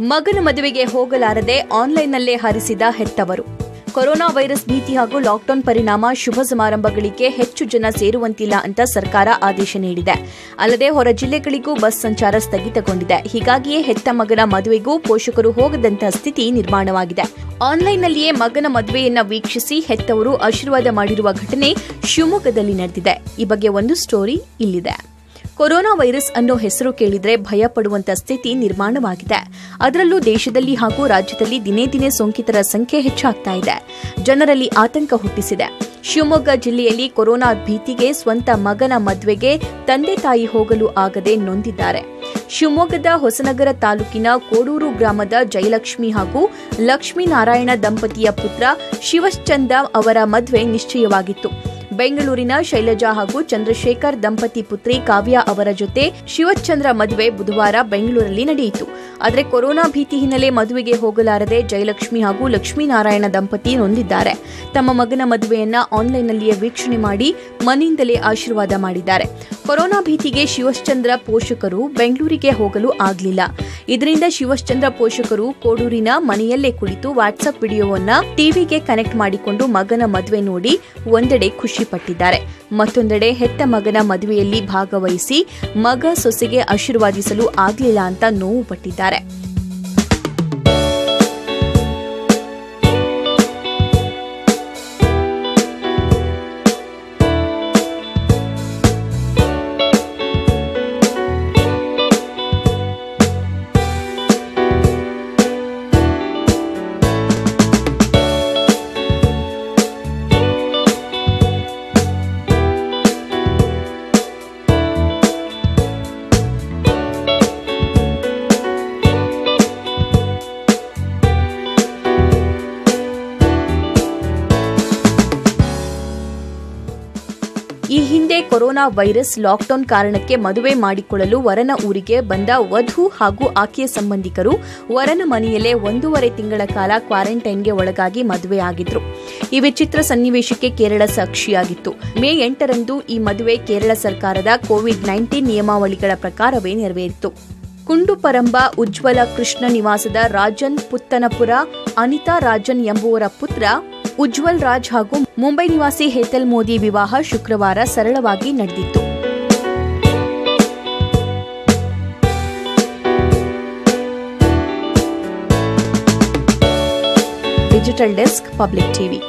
ಮಗನ ಮದುವೆಗೆ ಹೋಗಲಾರದೆ ಆನ್ಲೈನ್ನಲ್ಲೇ ಹರಿಸಿದ ಹೆತ್ತವರು. ಕೊರೋನಾ ವೈರಸ್ ಭೀತಿ ಹಾಗೂ ಲಾಕ್ಡೌನ್ ಪರಿಣಾಮ ಶುಭ ಸಮಾರಂಭಗಳಿಗೆ ಹೆಚ್ಚು ಜನ ಸೇರುವಂತಿಲ್ಲ ಅಂತ ಸರ್ಕಾರ ಆದೇಶ ನೀಡಿದೆ. ಅಲ್ಲದೆ ಹೊರ ಜಿಲ್ಲೆಗಳಿಗೂ ಬಸ್ ಸಂಚಾರ ಸ್ಥಗಿತಗೊಂಡಿದೆ. ಹೀಗಾಗಿಯೇ ಹೆತ್ತ ಮಗನ ಮದುವೆಗೂ ಪೋಷಕರು ಹೋಗದಂತಹ ಸ್ಥಿತಿ ನಿರ್ಮಾಣವಾಗಿದೆ. ಆನ್ಲೈನ್ನಲ್ಲಿಯೇ ಮಗನ ಮದುವೆಯನ್ನ ವೀಕ್ಷಿಸಿ ಹೆತ್ತವರು ಆಶೀರ್ವಾದ ಮಾಡಿರುವ ಘಟನೆ ಶಿವಮೊಗ್ಗದಲ್ಲಿ ನಡೆದಿದೆ. ಈ ಬಗ್ಗೆ ಒಂದು ಸ್ಟೋರಿ ಇಲ್ಲಿದೆ. ಕೊರೋನಾ ವೈರಸ್ ಅನ್ನೋ ಹೆಸರು ಕೇಳಿದ್ರೆ ಭಯ ಪಡುವಂತ ಸ್ಥಿತಿ ನಿರ್ಮಾಣವಾಗಿದೆ. ಅದರಲ್ಲೂ ದೇಶದಲ್ಲಿ ಹಾಗೂ ರಾಜ್ಯದಲ್ಲಿ ದಿನೇ ದಿನೇ ಸೋಂಕಿತರ ಸಂಖ್ಯೆ ಹೆಚ್ಚಾಗ್ತಾ ಇದೆ. ಜನರಲ್ಲಿ ಆತಂಕ ಹುಟ್ಟಿಸಿದೆ. ಶಿವಮೊಗ್ಗ ಜಿಲ್ಲೆಯಲ್ಲಿ ಕೊರೋನಾ ಭೀತಿಗೆ ಸ್ವಂತ ಮಗನ ಮದುವೆಗೆ ತಂದೆ ತಾಯಿ ಹೋಗಲು ಆಗದೆ ನೊಂದಿದ್ದಾರೆ. ಶಿವಮೊಗ್ಗದ ಹೊಸನಗರ ತಾಲೂಕಿನ ಕೋಡೂರು ಗ್ರಾಮದ ಜಯಲಕ್ಷ್ಮಿ ಹಾಗೂ ಲಕ್ಷ್ಮೀನಾರಾಯಣ ದಂಪತಿಯ ಪುತ್ರ ಶಿವಶ್ಚಂದ ಅವರ ಮದುವೆ ನಿಶ್ಚಯವಾಗಿತ್ತು. ಬೆಂಗಳೂರಿನ ಶೈಲಜಾ ಹಾಗೂ ಚಂದ್ರಶೇಖರ್ ದಂಪತಿ ಪುತ್ರಿ ಕಾವ್ಯ ಅವರ ಜೊತೆ ಶಿವಚಂದ್ರ ಮದುವೆ ಬುಧವಾರ ಬೆಂಗಳೂರಲ್ಲಿ ನಡೆಯಿತು. ಆದರೆ ಕೊರೋನಾ ಭೀತಿ ಹಿನ್ನೆಲೆ ಮದುವೆಗೆ ಹೋಗಲಾರದೆ ಜಯಲಕ್ಷ್ಮಿ ಹಾಗೂ ಲಕ್ಷ್ಮೀನಾರಾಯಣ ದಂಪತಿ ನೊಂದಿದ್ದಾರೆ. ತಮ್ಮ ಮಗನ ಮದುವೆಯನ್ನ ಆನ್ಲೈನ್ನಲ್ಲಿಯೇ ವೀಕ್ಷಣೆ ಮಾಡಿ ಮನೆಯಿಂದಲೇ ಆಶೀರ್ವಾದ ಮಾಡಿದ್ದಾರೆ. ಕೊರೋನಾ ಭೀತಿಗೆ ಶಿವಶ್ಚಂದ್ರ ಪೋಷಕರು ಬೆಂಗಳೂರಿಗೆ ಹೋಗಲು ಆಗಲಿಲ್ಲ. ಇದರಿಂದ ಶಿವಶ್ಚಂದ್ರ ಪೋಷಕರು ಕೋಡೂರಿನ ಮನೆಯಲ್ಲೇ ಕುಳಿತು ವಾಟ್ಸ್ಆಪ್ ವಿಡಿಯೋವನ್ನ ಟಿವಿಗೆ ಕನೆಕ್ಟ್ ಮಾಡಿಕೊಂಡು ಮಗನ ಮದುವೆ ನೋಡಿ ಒಂದೆಡೆ ಖುಷಿ ಪಟ್ಟಿದ್ದಾರೆ ಮತ್ತೊಂದೆಡೆ ಹೆತ್ತ ಮಗನ ಮದುವೆಯಲ್ಲಿ ಭಾಗವಹಿಸಿ ಮಗ ಸೊಸೆಗೆ ಆಶೀರ್ವಾದಿಸಲು ಆಗಲಿಲ್ಲ ಅಂತ ನೋವು ಪಟ್ಟಿದ್ದಾರೆ. ಈ ಹಿಂದೆ ಕೊರೋನಾ ವೈರಸ್ ಲಾಕ್ಡೌನ್ ಕಾರಣಕ್ಕೆ ಮದುವೆ ಮಾಡಿಕೊಳ್ಳಲು ವರನ ಊರಿಗೆ ಬಂದ ವಧು ಹಾಗೂ ಆಕೆಯ ಸಂಬಂಧಿಕರು ವರನ ಮನೆಯಲ್ಲೇ ಒಂದೂವರೆ ತಿಂಗಳ ಕಾಲ ಕ್ವಾರಂಟೈನ್ಗೆ ಒಳಗಾಗಿ ಮದುವೆಯಾಗಿದ್ರು ಈ ವಿಚಿತ್ರ ಸನ್ನಿವೇಶಕ್ಕೆ ಕೇರಳ ಸಾಕ್ಷಿಯಾಗಿತ್ತು. ಮೇ ಎಂಟರಂದು ಈ ಮದುವೆ ಕೇರಳ ಸರ್ಕಾರದ ಕೋವಿಡ್ ನೈನ್ಟೀನ್ ನಿಯಮಾವಳಿಗಳ ಪ್ರಕಾರವೇ ನೆರವೇರಿತು. ಕುಂಡುಪರಂಬ ಉಜ್ವಲ ಕೃಷ್ಣ ನಿವಾಸದ ರಾಜನ್ ಪುತ್ತನಪುರ, ಅನಿತಾ ರಾಜನ್ ಎಂಬುವರ ಪುತ್ರ ಉಜ್ವಲ್ ರಾಜ್ ಹಾಗೂ ಮುಂಬೈ ನಿವಾಸಿ ಹೇತಲ್ ಮೋದಿ ವಿವಾಹ ಶುಕ್ರವಾರ ಸರಳವಾಗಿ ನಡೆದಿತ್ತು. Digital desk, public TV.